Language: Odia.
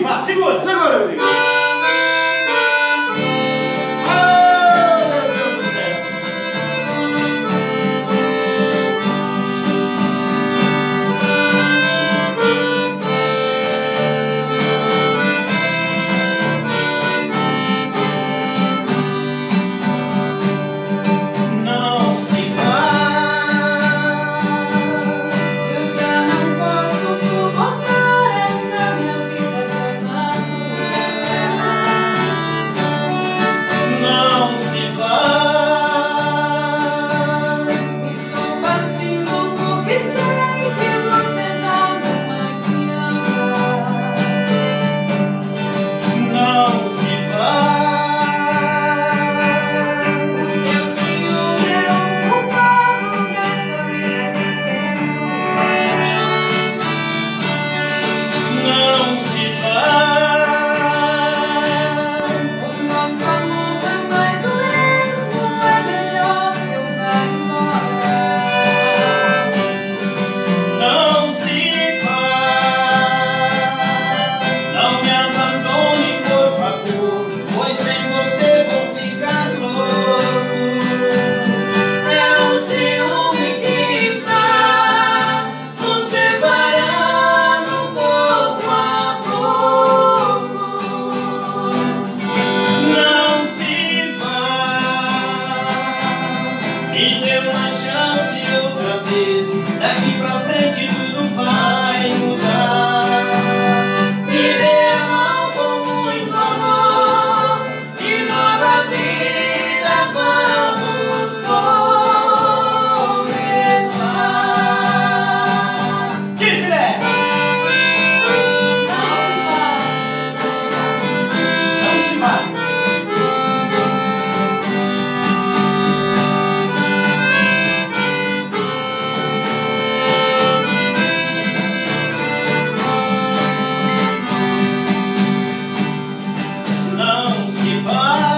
Сима, сигурно! Сигурно! divine.